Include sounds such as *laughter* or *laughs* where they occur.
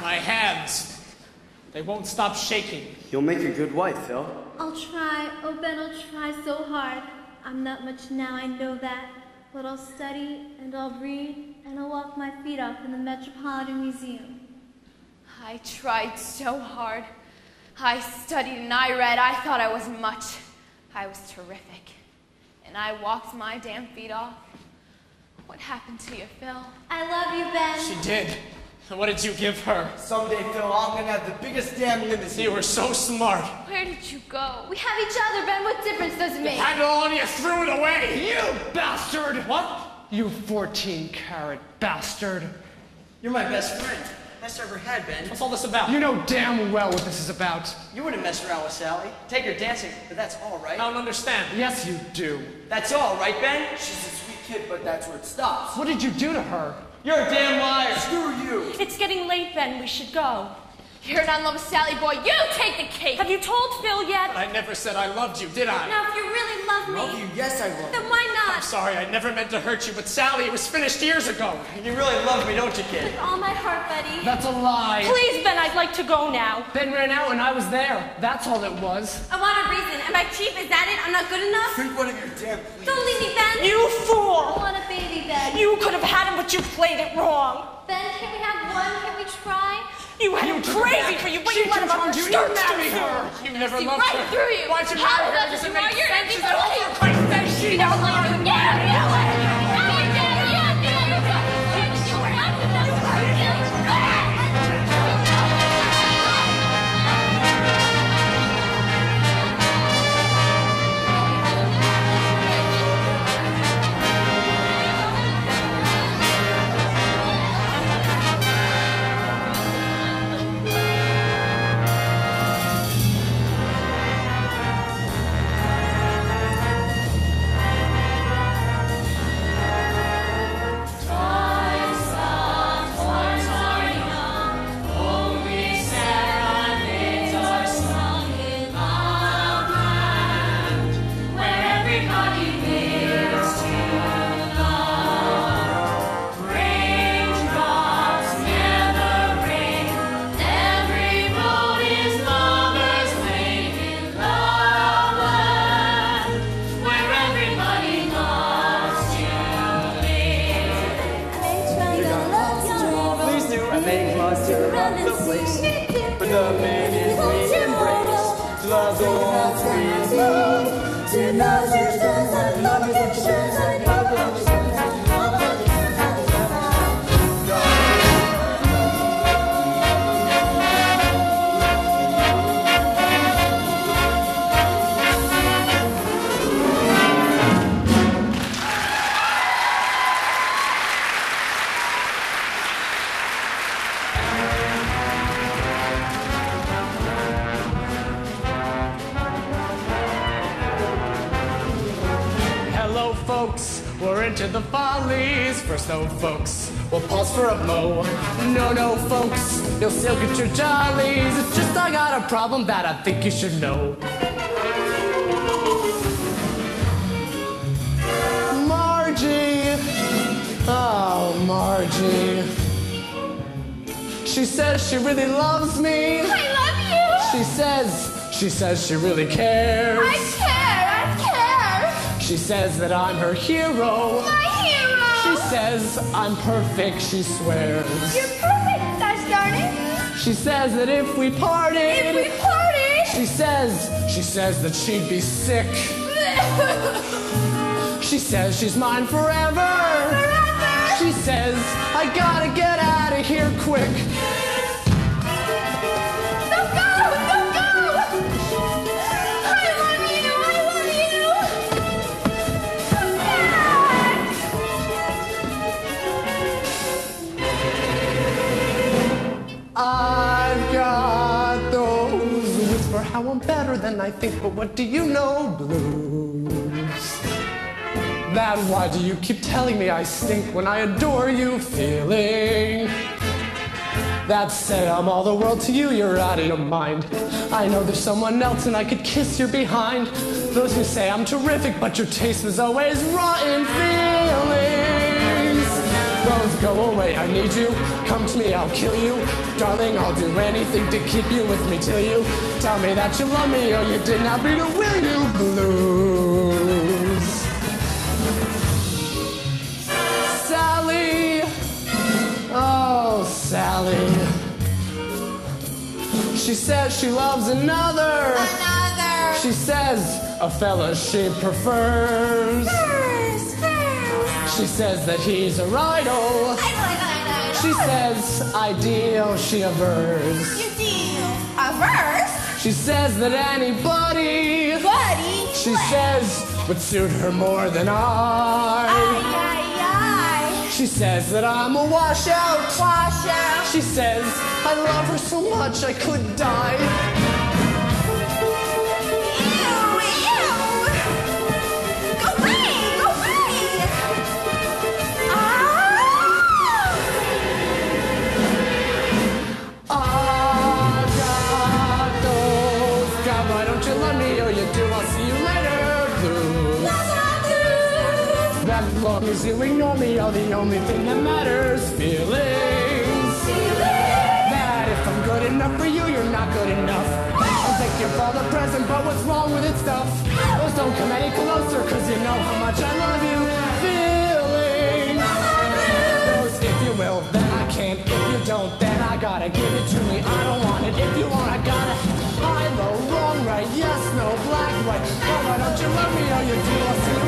My hands, they won't stop shaking. You'll make a good wife, Phil. I'll try. Oh, Ben, I'll try so hard. I'm not much now, I know that. But I'll study, and I'll read, and I'll walk my feet off in the Metropolitan Museum. I tried so hard. I studied and I read. I thought I was much. I was terrific. And I walked my damn feet off. What happened to you, Phil? I love you, Ben. She did. And what did you give her? Someday, Phil, I'm gonna have the biggest damn limousine. You were so smart. Where did you go? We have each other, Ben. What difference does it make? Had it all and you threw it away. You bastard! What? You 14 carat bastard. You're my best friend. Best I ever had, Ben. What's all this about? You know damn well what this is about. You wouldn't mess around with Sally. Take her dancing, but that's all right. I don't understand. Yes, you do. That's all right, Ben? She's a sweet kid, but that's where it stops. What did you do to her? You're a damn liar. Screw you. It's getting late, Ben. We should go. You're not in love with Sally, boy. You take the cake. Have you told Phil yet? I never said I loved you, did I? Now, if you really love me, Love you? Yes, I will. then why I'm sorry, I never meant to hurt you, but Sally, it was finished years ago. You really love me, don't you, kid? With all my heart, buddy. That's a lie. Please, Ben, I'd like to go now. Ben ran out and I was there. That's all it was. I want a reason. Am I cheap? Is that it? I'm not good enough? Drink one of your damn please. Don't leave me, Ben. You fool. I want a baby, Ben. You could have had him, but you played it wrong. Ben, can we have one? Can we try? You had him crazy for you, but you let him up you, your you skirt her. You never See loved right her. through you. Why'd you How marry her? does Does it you make are? Sense? an She's evil an lady. She don't like you. Yeah, yeah, the minute we embrace, love free love. To love is love, love Hello, folks. We're into the follies. For no, folks. We'll pause for a mo. No, no, folks. You'll still get your jollies. It's just I got a problem that I think you should know. Margie. Oh, Margie. She says she really loves me. I love you. She says, she says she really cares. I care. I care. She says that I'm her hero. My hero. She says I'm perfect, she swears. You're perfect, gosh darn it. She says that if we parted, If we party. she says, she says that she'd be sick. *laughs* She says she's mine forever. She says I gotta get out of here quick. Better than I think, but what do you know, blues? That why do you keep telling me I stink when I adore you feeling? That say I'm all the world to you, you're out of your mind. I know there's someone else and I could kiss your behind. Those who say I'm terrific, but your taste was always rotten feelings. Those go away, I need you. Come to me, I'll kill you. Darling, I'll do anything to keep you with me till you tell me that you love me or you did not read a will you blues. Sally, oh Sally. She says she loves another. Another. She says a fella she prefers. She says that he's a rival. I know, I know, I know. She says ideal she avers. You deal. A? She says that anybody Buddy. she what? says would suit her more than I. Ay, ay, ay. She says that I'm a washout. Wash out. She says I love her so much I could die. why don't you love me or you do? I'll see you later, blues. That long as you ignore me are the only thing that matters. Feelings. Feelings. That if I'm good enough for you, you're not good enough. I'll take you for the present, but what's wrong with it stuff? Those don't come any closer, cause you know how much I love you. Feelings. Those, if you will, then I can't. If you don't, then I gotta give it to me. I don't want it. If you want, I gotta why don't you love me or you do?